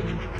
Thank you.